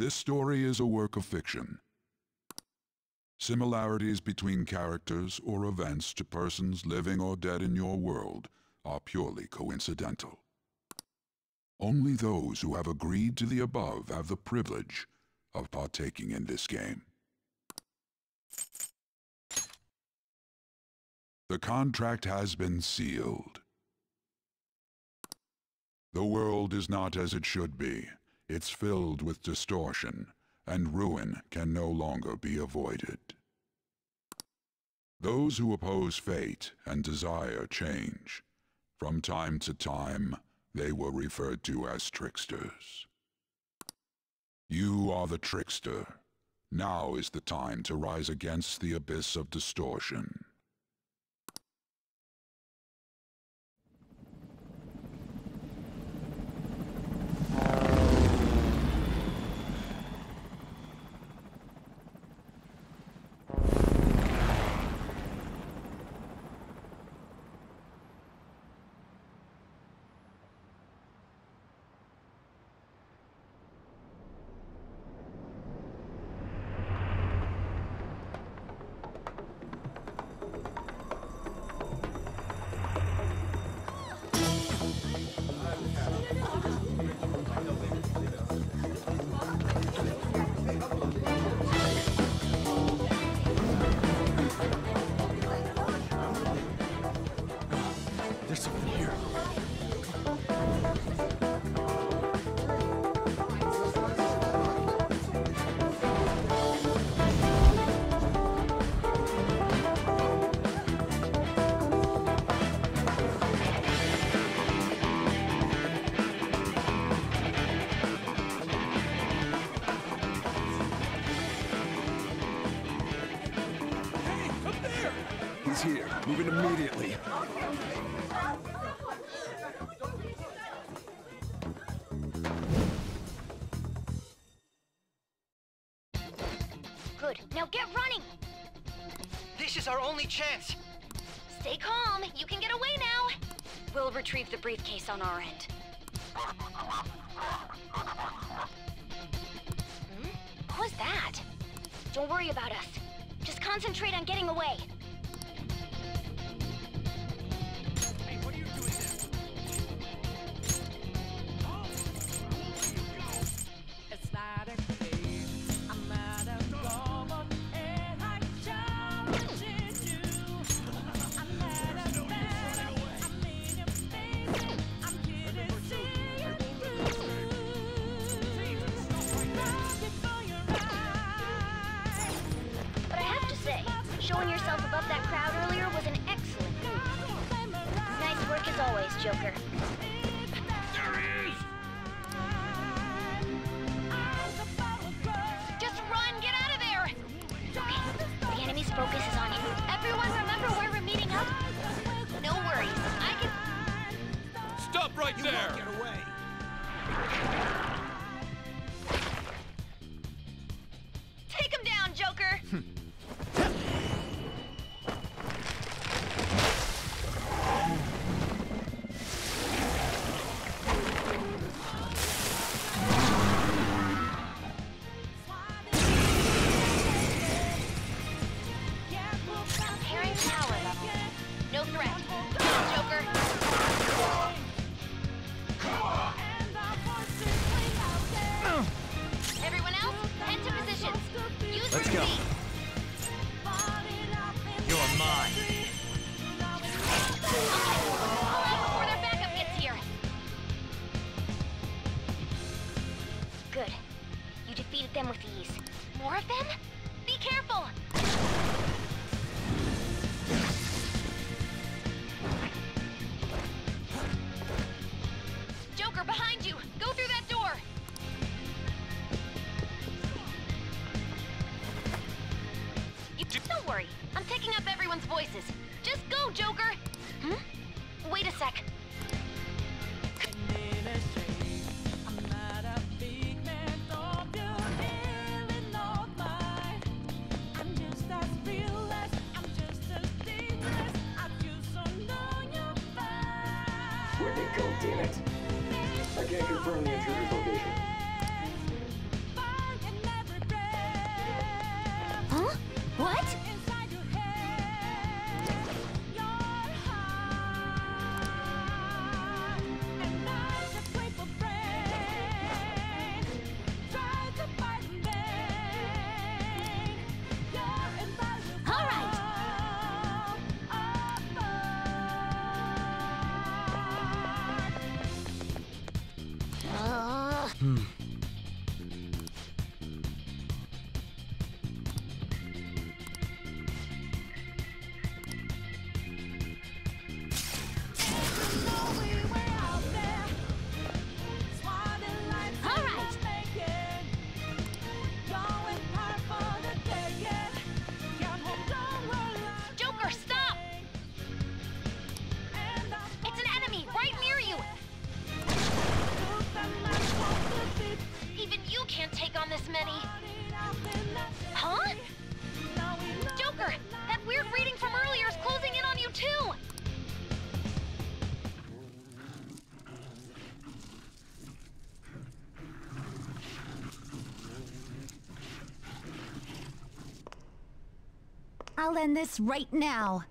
This story is a work of fiction. Similarities between characters or events to persons living or dead in your world are purely coincidental. Only those who have agreed to the above have the privilege of partaking in this game. The contract has been sealed. The world is not as it should be. It's filled with distortion, and ruin can no longer be avoided. Those who oppose fate and desire change, from time to time, they were referred to as tricksters. You are the trickster. Now is the time to rise against the abyss of distortion. Our only chance. Stay calm. You can get away now. We'll retrieve the briefcase on our end. Hmm? What was that? Don't worry about us. Just concentrate on getting away. It? I can't confirm the intruder's location. I'll end this right now.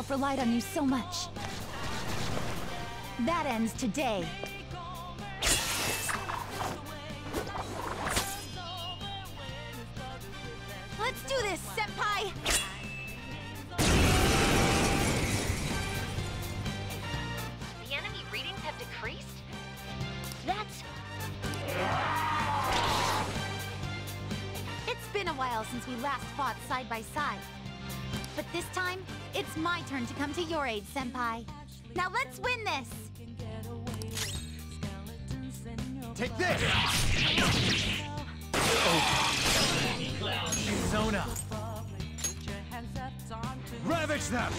My weak relied on you so much. That ends today. Let's do this, Senpai! The enemy readings have decreased? That's... It's been a while since we last fought side by side. This time, it's my turn to come to your aid, Senpai. Now let's win this! Take this! Zona! Ravage them!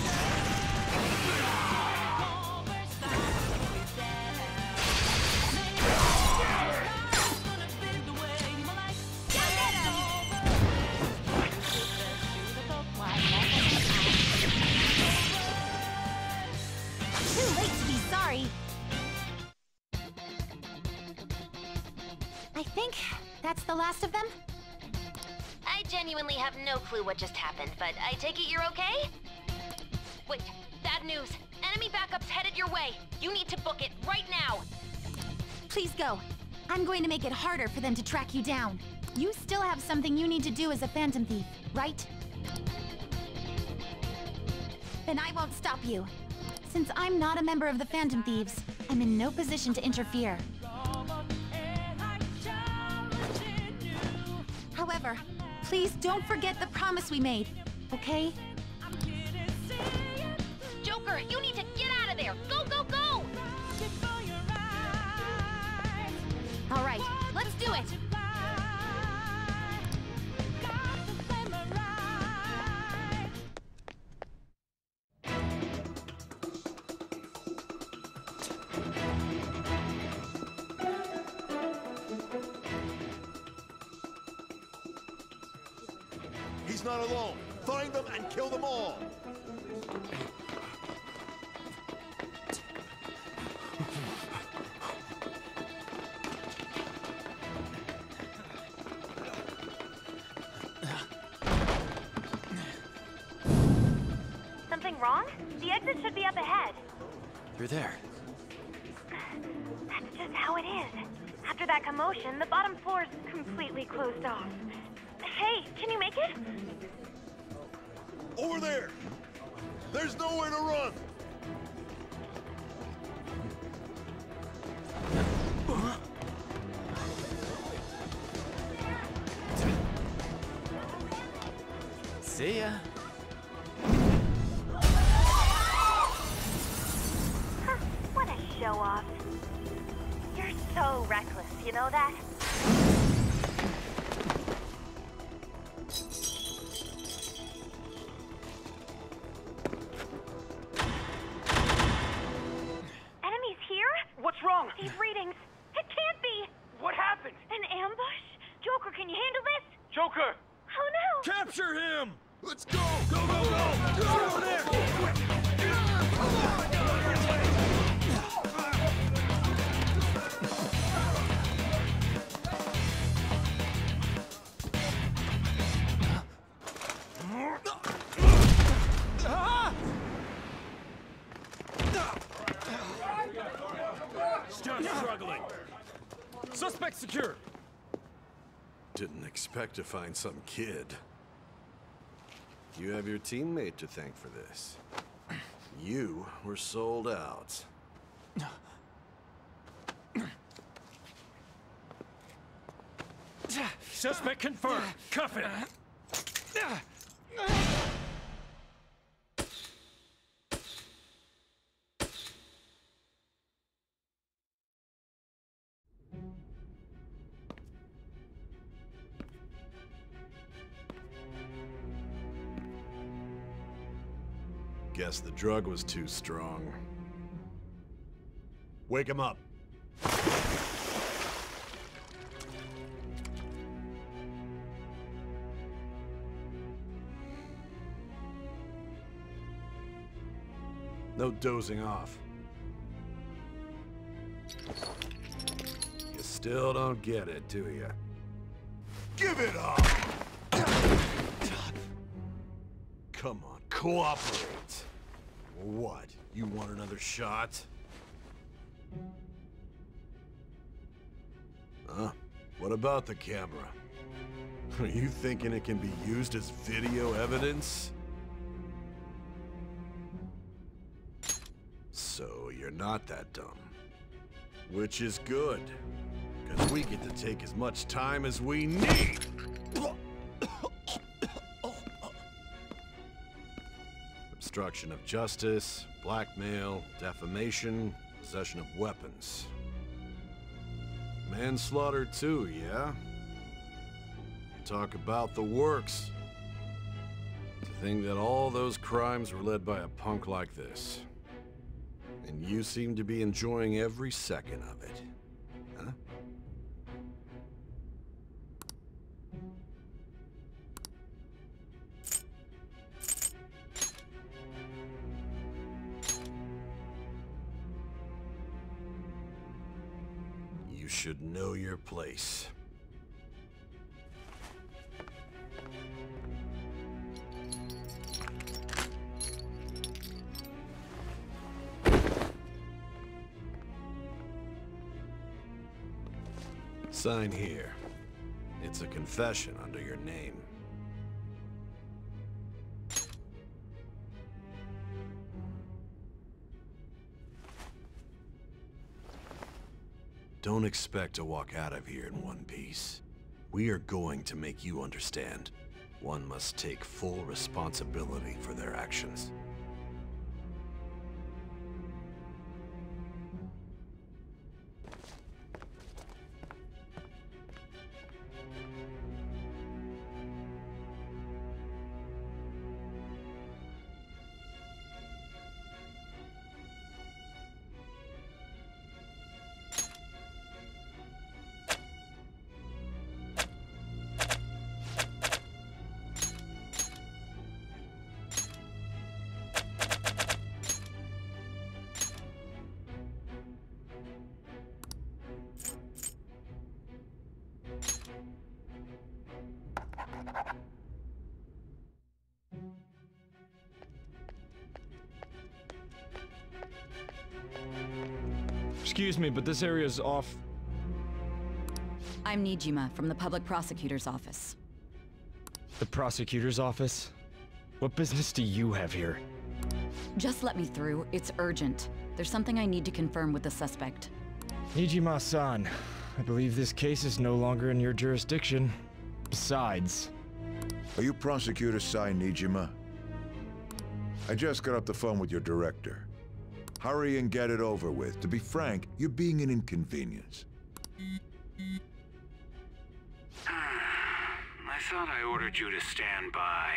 Genuinely have no clue what just happened, but I take it you're okay? Wait, bad news. Enemy backup's headed your way. You need to book it right now. Please go. I'm going to make it harder for them to track you down. You still have something you need to do as a Phantom Thief, right? Then I won't stop you. Since I'm not a member of the Phantom Thieves, I'm in no position to interfere. Please don't forget the promise we made, okay? Joker, you need to get out of there. Go, go, go! All right, let's do it. Wrong? The exit should be up ahead. You're there. That's just how it is. After that commotion, the bottom floor is completely closed off. Hey, can you make it? Over there! There's nowhere to run! Expect to find some kid. You have your teammate to thank for this. You were sold out. Suspect confirmed. Cuff it. Drug was too strong. Wake him up. No dozing off. You still don't get it, do you? Give it up! Come on, cooperate. What? You want another shot? Huh? What about the camera? Are you thinking it can be used as video evidence? So you're not that dumb. Which is good. Because we get to take as much time as we need. Obstruction of justice, blackmail, defamation, possession of weapons. Manslaughter too, yeah? Talk about the works. To think that all those crimes were led by a punk like this. And you seem to be enjoying every second of it. Place. Sign here. It's a confession under your name. Don't expect to walk out of here in one piece. We are going to make you understand. One must take full responsibility for their actions. Excuse me, but this area is off. I'm Nijima from the Public Prosecutor's Office. The prosecutor's office? What business do you have here? Just let me through. It's urgent. There's something I need to confirm with the suspect. Nijima-san, I believe this case is no longer in your jurisdiction. Besides, Are you Prosecutor Sae Nijima? I just got off the phone with your director. Hurry and get it over with. To be frank, you're being an inconvenience. Ah, I thought I ordered you to stand by.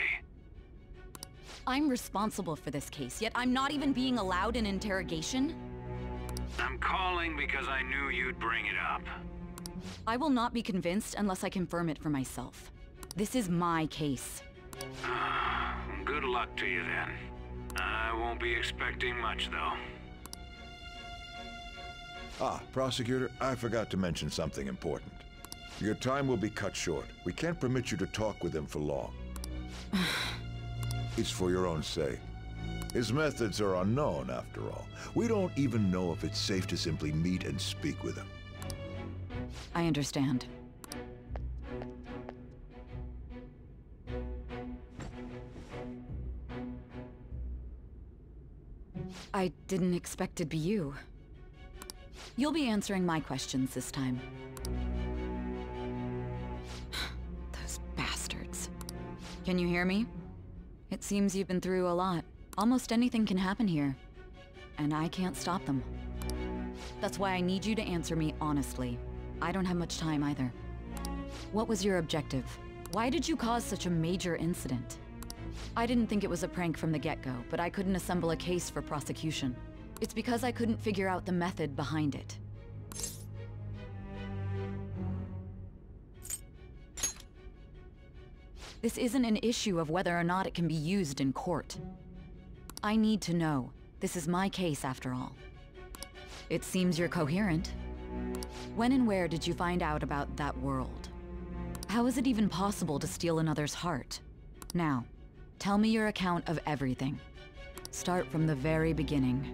I'm responsible for this case, yet I'm not even being allowed an interrogation? I'm calling because I knew you'd bring it up. I will not be convinced unless I confirm it for myself. This is my case. Ah, good luck to you then. I won't be expecting much, though. Ah, Prosecutor, I forgot to mention something important. Your time will be cut short. We can't permit you to talk with him for long. it's for your own sake. His methods are unknown, after all. We don't even know if it's safe to simply meet and speak with him. I understand. I didn't expect it'd be you. You'll be answering my questions this time. Those bastards. Can you hear me? It seems you've been through a lot. Almost anything can happen here. And I can't stop them. That's why I need you to answer me honestly. I don't have much time either. What was your objective? Why did you cause such a major incident? I didn't think it was a prank from the get-go, but I couldn't assemble a case for prosecution. It's because I couldn't figure out the method behind it. This isn't an issue of whether or not it can be used in court. I need to know. This is my case, after all. It seems you're coherent. When and where did you find out about that world? How is it even possible to steal another's heart? Now, tell me your account of everything. Start from the very beginning.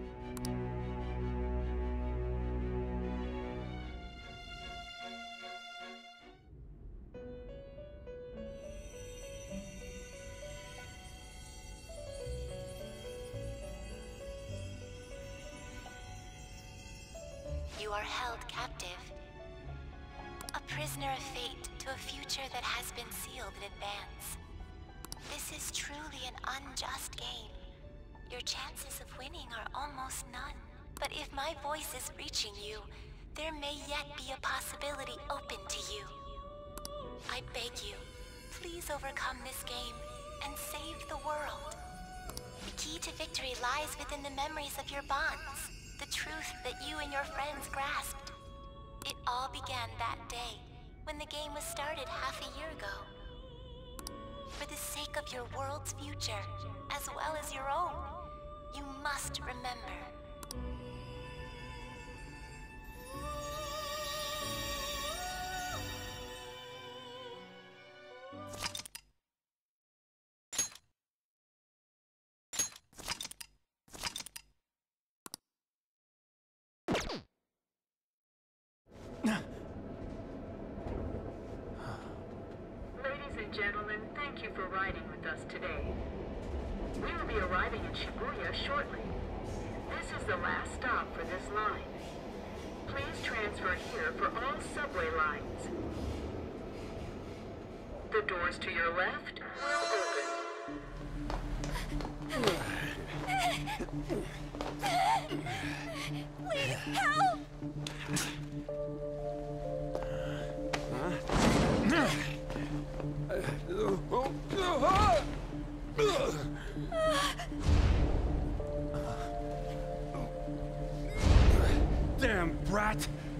You are held captive. A prisoner of fate to a future that has been sealed in advance. This is truly an unjust game. Your chances of winning are almost none. But if my voice is reaching you, there may yet be a possibility open to you. I beg you, please overcome this game and save the world. The key to victory lies within the memories of your bonds, the truth that you and your friends grasped. It all began that day, when the game was started half a year ago. For the sake of your world's future, as well as your own, you must remember. Shortly. This is the last stop for this line. Please transfer here for all subway lines. The doors to your left will open. Please help!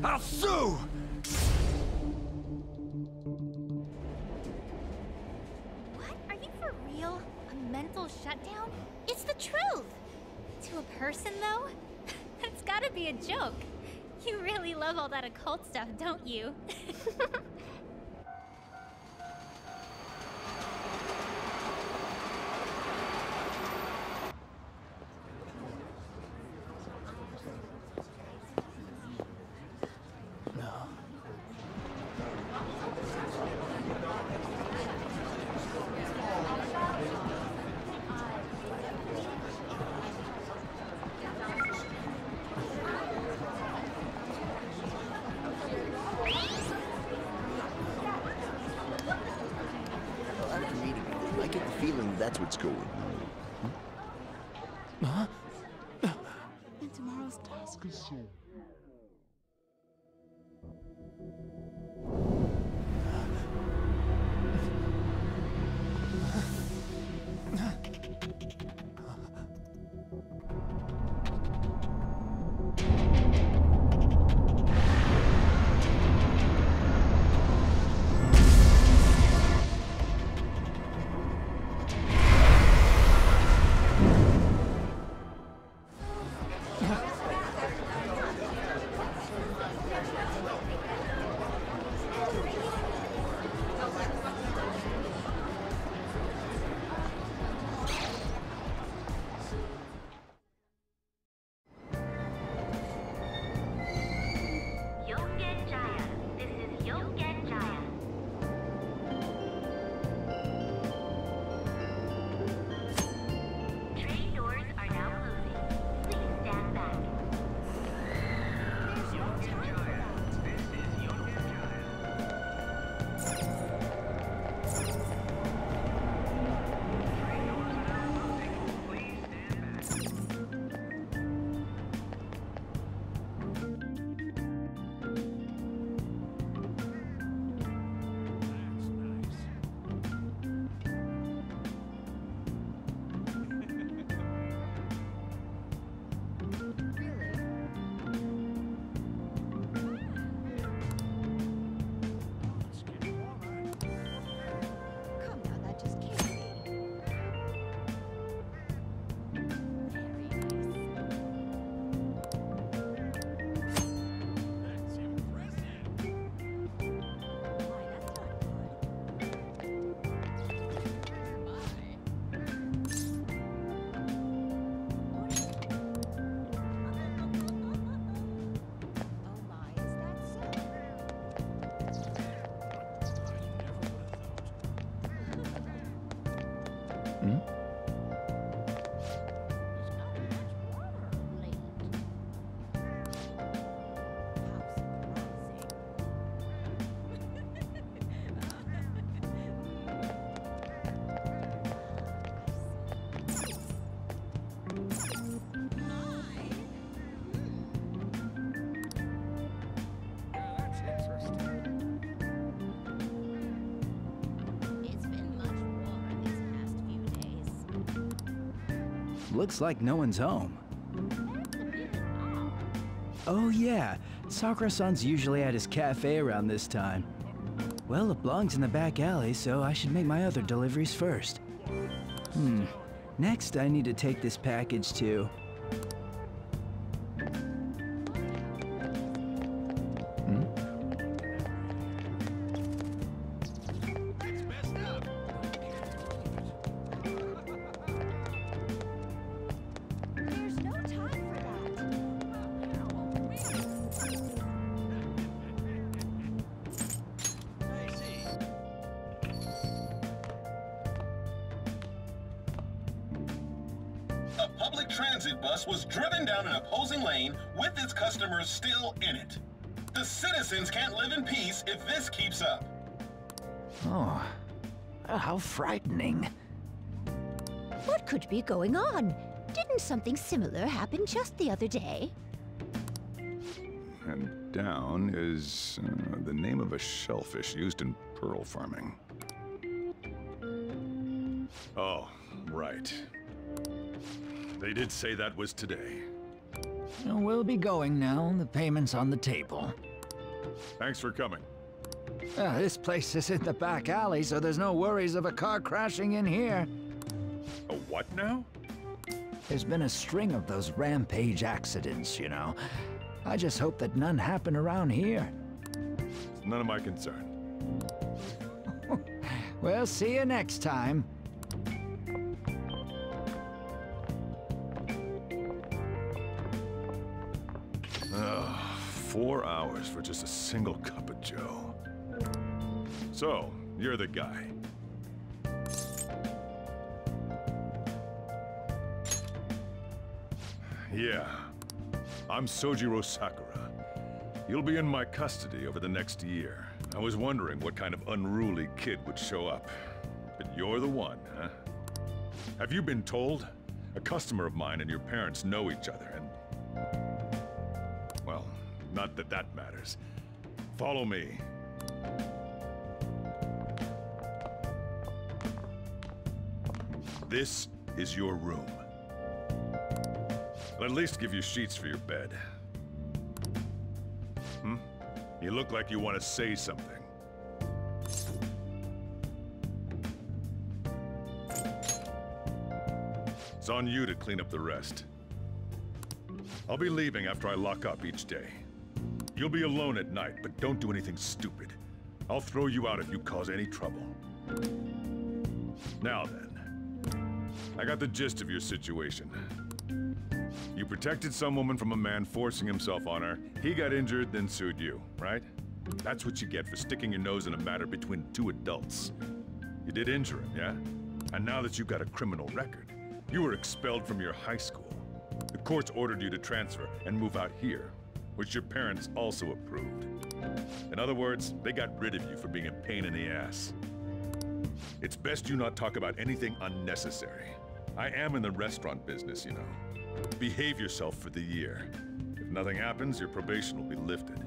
I'll sue! What? Are you for real? A mental shutdown? It's the truth! To a person, though? That's gotta be a joke. You really love all that occult stuff, don't you? Looks like no one's home. Oh yeah, Sakura-san's usually at his cafe around this time. Well, LeBlanc's in the back alley, so I should make my other deliveries first. Hmm. Next, I need to take this package to... bus was driven down an opposing lane with its customers still in it. The citizens can't live in peace if this keeps up. Oh, how frightening. What could be going on? Didn't something similar happen just the other day? And down is uh, the name of a shellfish used in pearl farming. Oh, right. They did say that was today. We'll be going now. The payment's on the table. Thanks for coming. Uh, this place is in the back alley, so there's no worries of a car crashing in here. A what now? There's been a string of those rampage accidents, you know. I just hope that none happen around here. It's none of my concern. We'll see you next time. Four hours for just a single cup of joe. So, you're the guy. Yeah. I'm Sojiro Sakura. You'll be in my custody over the next year. I was wondering what kind of unruly kid would show up. But You're the one, huh? Have you been told? A customer of mine and your parents know each other, not that that matters. Follow me. This is your room. I'll at least give you sheets for your bed. Hmm? You look like you want to say something. It's on you to clean up the rest. I'll be leaving after I lock up each day. You'll be alone at night, but don't do anything stupid. I'll throw you out if you cause any trouble. Now then, I got the gist of your situation. You protected some woman from a man forcing himself on her. He got injured, then sued you, right? That's what you get for sticking your nose in a matter between two adults. You did injure him, yeah? And now that you've got a criminal record, you were expelled from your high school. The courts ordered you to transfer and move out here, which your parents also approved. In other words, they got rid of you for being a pain in the ass. It's best you not talk about anything unnecessary. I am in the restaurant business, you know. Behave yourself for the year. If nothing happens, your probation will be lifted.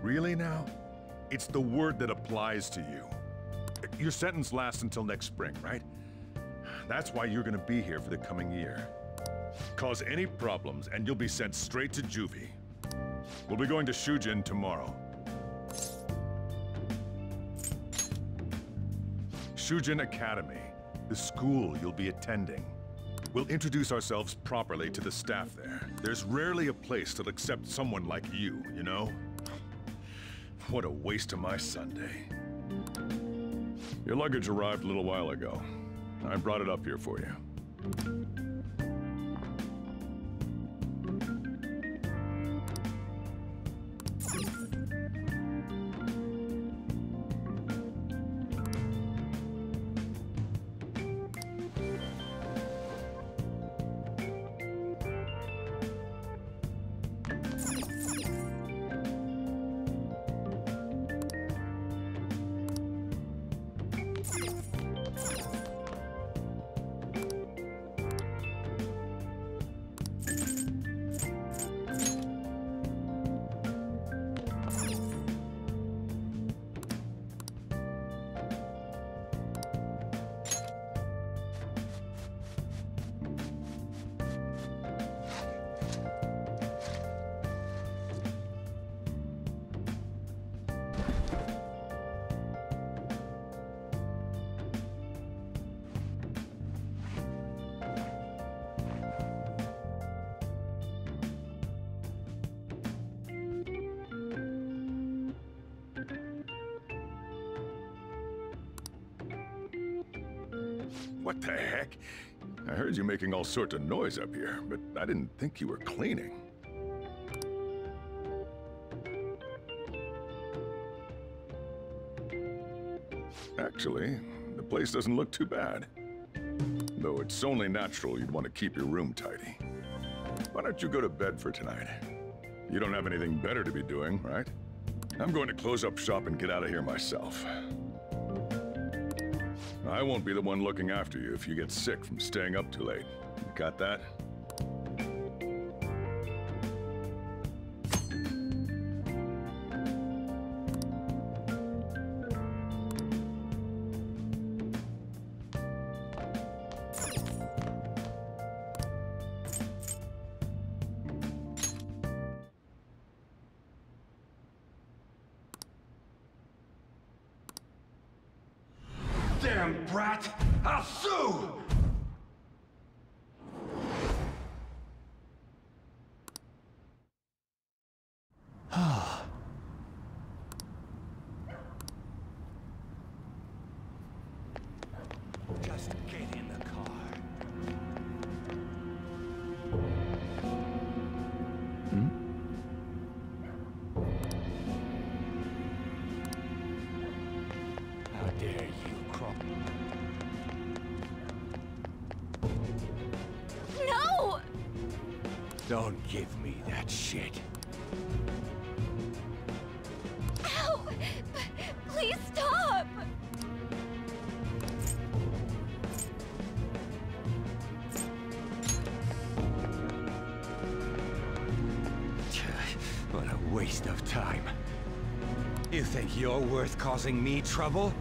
Really now? It's the word that applies to you. Your sentence lasts until next spring, right? That's why you're gonna be here for the coming year. Cause any problems, and you'll be sent straight to juvie. We'll be going to Shujin tomorrow. Shujin Academy, the school you'll be attending. We'll introduce ourselves properly to the staff there. There's rarely a place that'll accept someone like you, you know? What a waste of my Sunday. Your luggage arrived a little while ago. I brought it up here for you. What the heck? I heard you making all sorts of noise up here, but I didn't think you were cleaning. Actually, the place doesn't look too bad. Though it's only natural you'd want to keep your room tidy. Why don't you go to bed for tonight? You don't have anything better to be doing, right? I'm going to close up shop and get out of here myself. I won't be the one looking after you if you get sick from staying up too late. You got that? That shit. Ow! Please stop! What a waste of time. You think you're worth causing me trouble?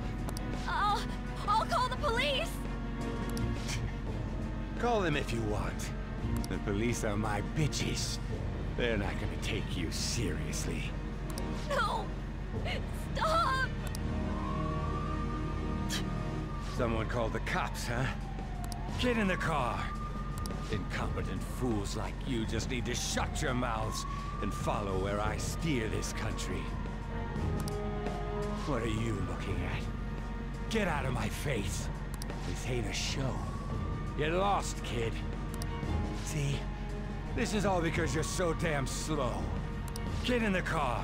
I'll... I'll call the police! Call them if you want. The police are my bitches. They're not gonna take you seriously. No! Stop! Someone called the cops, huh? Get in the car! Incompetent fools like you just need to shut your mouths and follow where I steer this country. What are you looking at? Get out of my face! This ain't a show. Get lost, kid. See? This is all because you're so damn slow. Get in the car!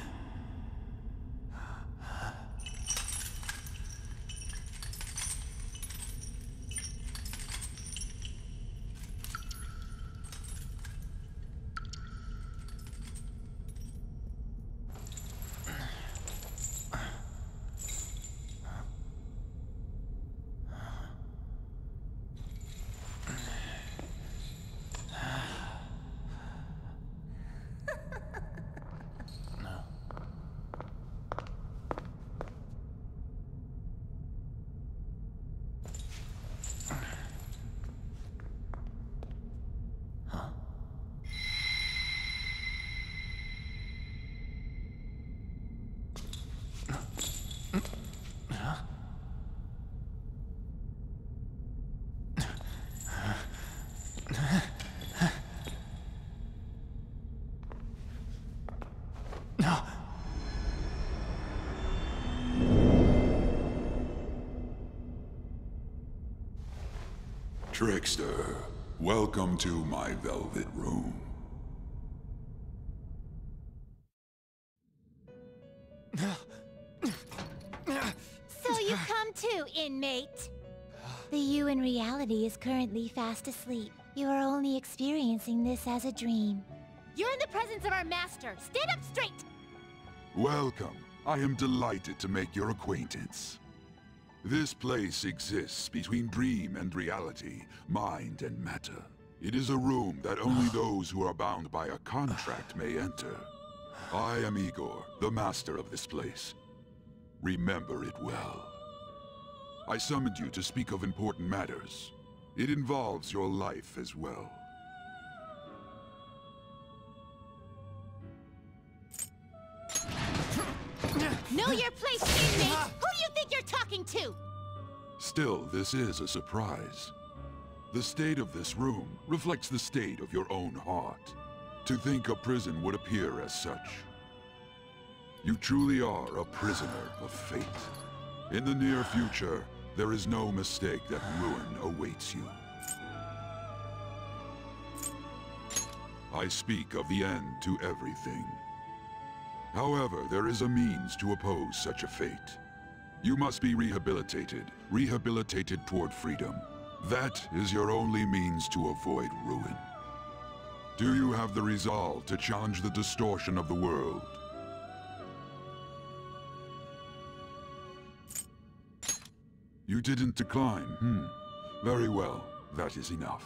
Trickster, welcome to my velvet room. So you come too, inmate. The you in reality is currently fast asleep. You are only experiencing this as a dream. You're in the presence of our master. Stand up straight! Welcome. I am delighted to make your acquaintance. This place exists between dream and reality, mind and matter. It is a room that only those who are bound by a contract may enter. I am Igor, the master of this place. Remember it well. I summoned you to speak of important matters. It involves your life as well. Know your place, inmate! Think you're talking to? Still, this is a surprise. The state of this room reflects the state of your own heart. To think a prison would appear as such. You truly are a prisoner of fate. In the near future, there is no mistake that ruin awaits you. I speak of the end to everything. However, there is a means to oppose such a fate. You must be rehabilitated, rehabilitated toward freedom. That is your only means to avoid ruin. Do you have the resolve to challenge the distortion of the world? You didn't decline, hmm. Very well, that is enough.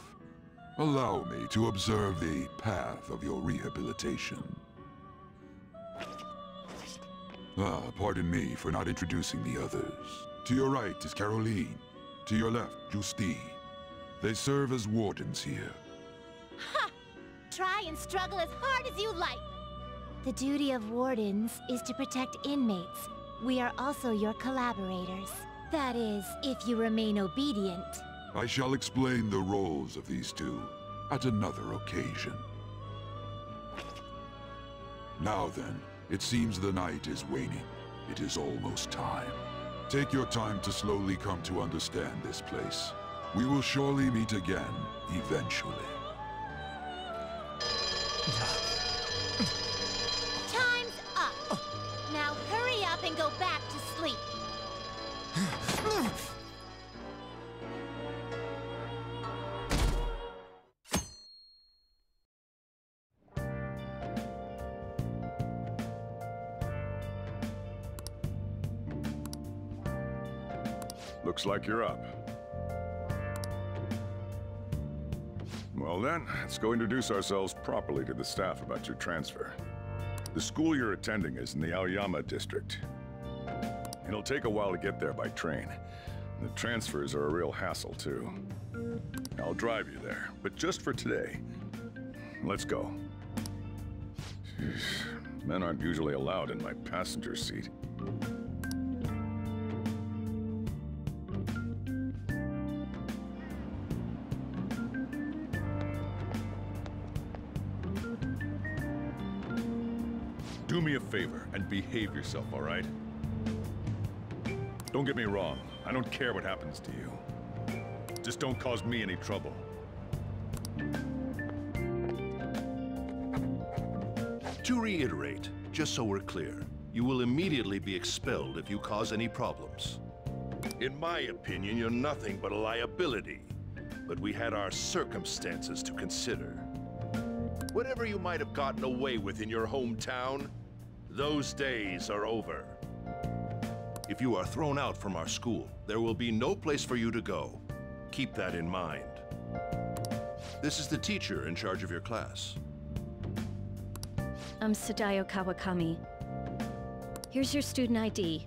Allow me to observe the path of your rehabilitation. Ah, pardon me for not introducing the others. To your right is Caroline. To your left, Justine. They serve as wardens here. Ha! Try and struggle as hard as you like. The duty of wardens is to protect inmates. We are also your collaborators. That is, if you remain obedient. I shall explain the roles of these two at another occasion. Now then, it seems the night is waning. It is almost time. Take your time to slowly come to understand this place. We will surely meet again, eventually. Looks like you're up. Well then, let's go introduce ourselves properly to the staff about your transfer. The school you're attending is in the Aoyama district. It'll take a while to get there by train. The transfers are a real hassle, too. I'll drive you there, but just for today. Let's go. Men aren't usually allowed in my passenger seat. Behave yourself, all right? Don't get me wrong. I don't care what happens to you. Just don't cause me any trouble. To reiterate, just so we're clear, you will immediately be expelled if you cause any problems. In my opinion, you're nothing but a liability. But we had our circumstances to consider. Whatever you might have gotten away with in your hometown, those days are over. If you are thrown out from our school, there will be no place for you to go. Keep that in mind. This is the teacher in charge of your class. I'm Sadayo Kawakami. Here's your student ID.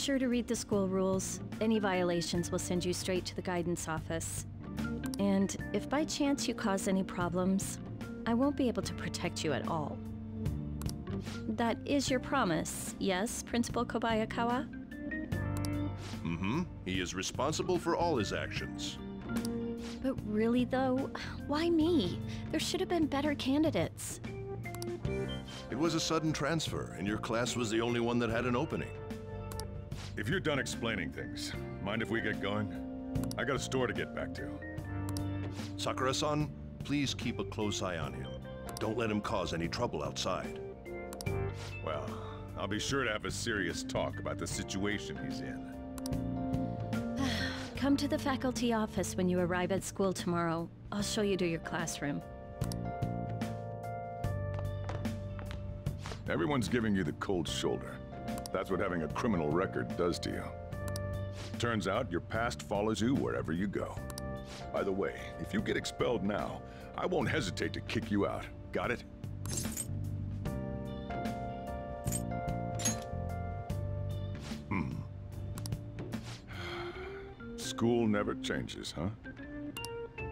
Sure to read the school rules. Any violations will send you straight to the guidance office. And if by chance you cause any problems, I won't be able to protect you at all. That is your promise, yes, Principal Kobayakawa? Mm-hmm. He is responsible for all his actions. But really, though, why me? There should have been better candidates. It was a sudden transfer, and your class was the only one that had an opening. If you're done explaining things, mind if we get going? I got a store to get back to. Sakura-san, please keep a close eye on him. Don't let him cause any trouble outside. Well, I'll be sure to have a serious talk about the situation he's in. Come to the faculty office when you arrive at school tomorrow. I'll show you to your classroom. Everyone's giving you the cold shoulder. That's what having a criminal record does to you. Turns out your past follows you wherever you go. By the way, if you get expelled now, I won't hesitate to kick you out. Got it? Hmm. School never changes, huh?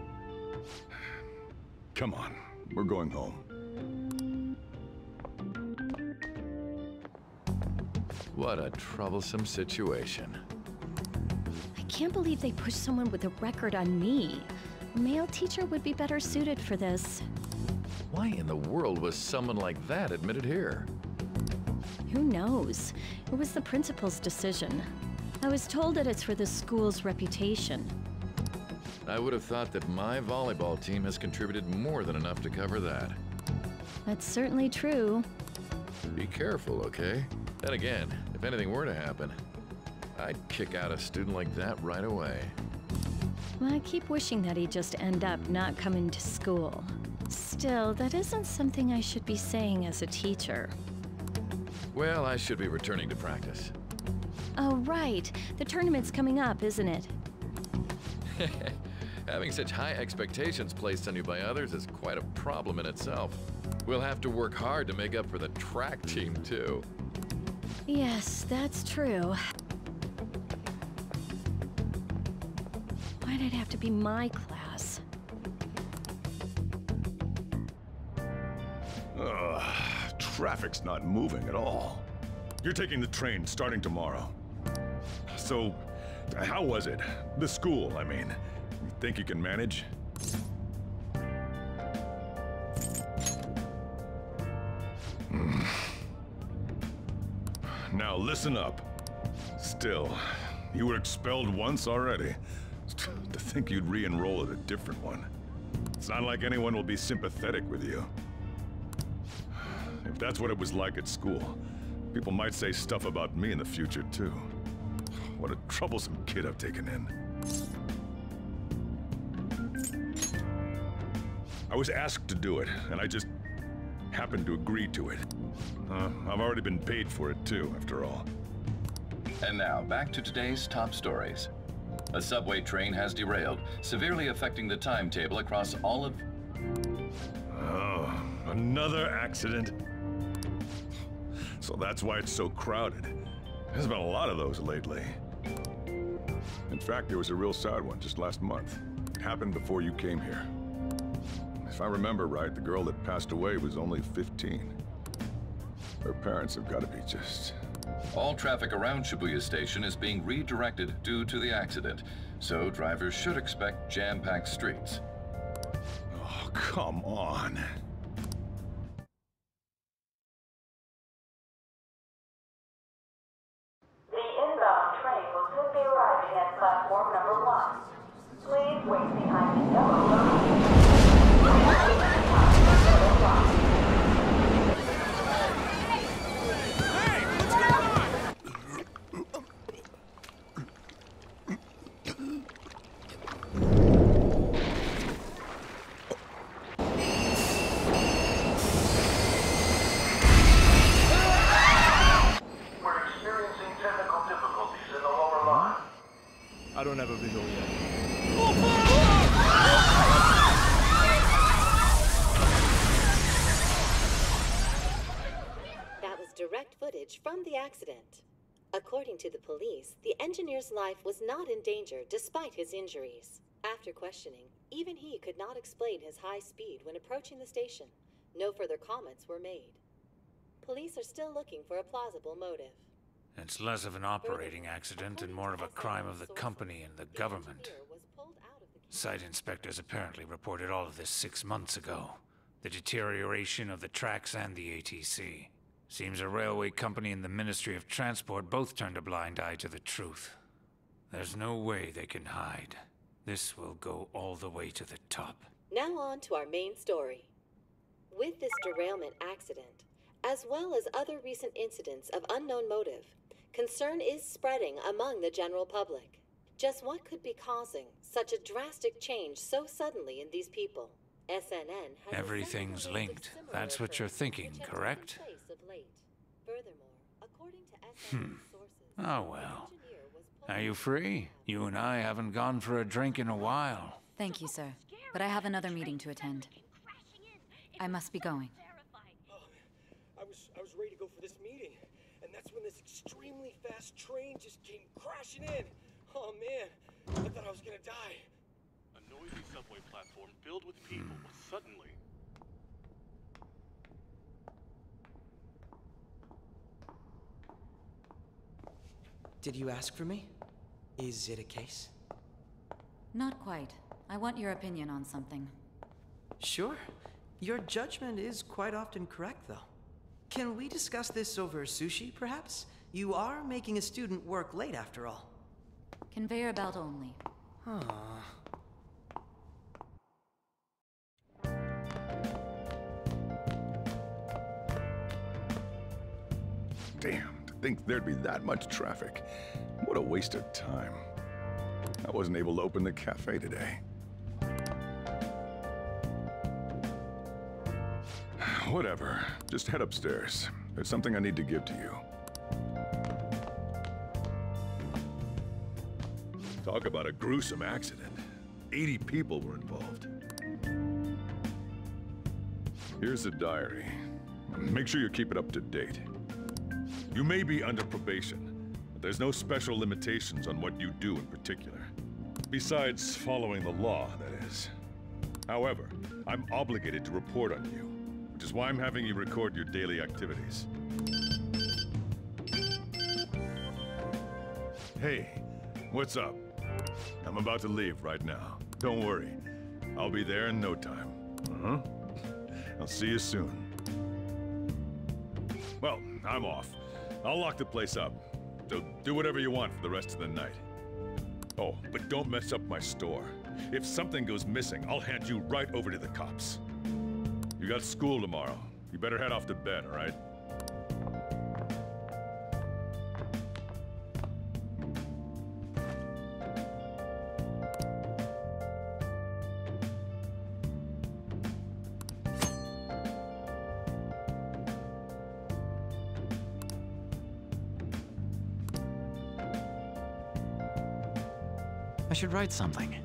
Come on, we're going home. What a troublesome situation. I can't believe they pushed someone with a record on me. A male teacher would be better suited for this. Why in the world was someone like that admitted here? Who knows? It was the principal's decision. I was told that it's for the school's reputation. I would have thought that my volleyball team has contributed more than enough to cover that. That's certainly true. Be careful, okay? Then again, if anything were to happen, I'd kick out a student like that right away. I keep wishing that he'd just end up not coming to school. Still, that isn't something I should be saying as a teacher. Well, I should be returning to practice. Oh, right. The tournament's coming up, isn't it? Having such high expectations placed on you by others is quite a problem in itself. We'll have to work hard to make up for the track team, too. Yes, that's true. Why'd it have to be my class? Ugh, traffic's not moving at all. You're taking the train starting tomorrow. So, how was it? The school, I mean. You think you can manage? Listen up. Still, you were expelled once already. To think you'd re-enroll at a different one. It's not like anyone will be sympathetic with you. If that's what it was like at school, people might say stuff about me in the future, too. What a troublesome kid I've taken in. I was asked to do it, and I just happened to agree to it. Uh, I've already been paid for it, too, after all. And now, back to today's top stories. A subway train has derailed, severely affecting the timetable across all of... Oh, another accident? So that's why it's so crowded. There's been a lot of those lately. In fact, there was a real sad one just last month. It happened before you came here. If I remember right, the girl that passed away was only 15. Her parents have got to be just... All traffic around Shibuya Station is being redirected due to the accident, so drivers should expect jam-packed streets. Oh, come on. The inbound train will soon be arriving at platform number one. Please wait behind the yellow to the police, the engineer's life was not in danger despite his injuries. After questioning, even he could not explain his high speed when approaching the station. No further comments were made. Police are still looking for a plausible motive. It's less of an operating accident and more of a crime of the company and the government. Site inspectors apparently reported all of this six months ago. The deterioration of the tracks and the ATC. Seems a railway company and the Ministry of Transport both turned a blind eye to the truth. There's no way they can hide. This will go all the way to the top. Now on to our main story. With this derailment accident, as well as other recent incidents of unknown motive, concern is spreading among the general public. Just what could be causing such a drastic change so suddenly in these people? SNN has Everything's linked. That's what you're thinking, correct? place of late. Furthermore, according to Hmm. Oh well. Are you free? You and I haven't gone for a drink in a while. Thank you, sir. But I have another meeting to attend. I must be going. I was I was ready to go for this meeting, and that's when this extremely fast train just came crashing in. Oh man, I thought I was gonna die. A noisy subway platform filled with people was suddenly. Did you ask for me? Is it a case? Not quite. I want your opinion on something. Sure. Your judgment is quite often correct, though. Can we discuss this over sushi, perhaps? You are making a student work late, after all. Conveyor belt only. Huh. Damn, to think there'd be that much traffic. What a waste of time. I wasn't able to open the cafe today. Whatever. Just head upstairs. There's something I need to give to you. Talk about a gruesome accident. 80 people were involved. Here's the diary. Make sure you keep it up to date. You may be under probation, but there's no special limitations on what you do in particular. Besides following the law, that is. However, I'm obligated to report on you. which is why I'm having you record your daily activities. Hey, what's up? I'm about to leave right now. Don't worry. I'll be there in no time. Uh-huh. I'll see you soon. Well, I'm off. I'll lock the place up. So do whatever you want for the rest of the night. Oh, but don't mess up my store. If something goes missing, I'll hand you right over to the cops. You got school tomorrow. You better head off to bed, all right? Write something.